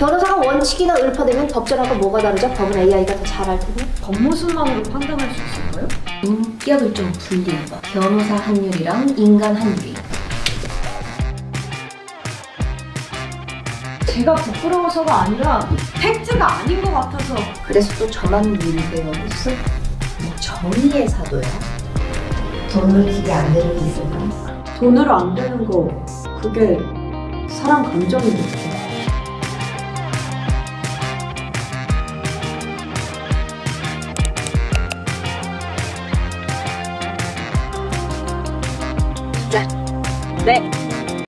변호사가 원칙이나 을파되면 법전하고 뭐가 다르죠? 법은 AI가 더 잘 알 테고. 겉모습만으로 판단할 수 있을까요? 인격을 좀 분리해봐. 변호사 확률이랑 인간 확률이. 제가 부끄러워서가 아니라 팩트가 아닌 것 같아서 그래서 또 저만 믿으세요. 무슨 뭐 정의의 사도야? 돈으로 기계 안 되는 게 있을까? 돈으로 안 되는 거 그게 사람 감정이겠죠. 来来。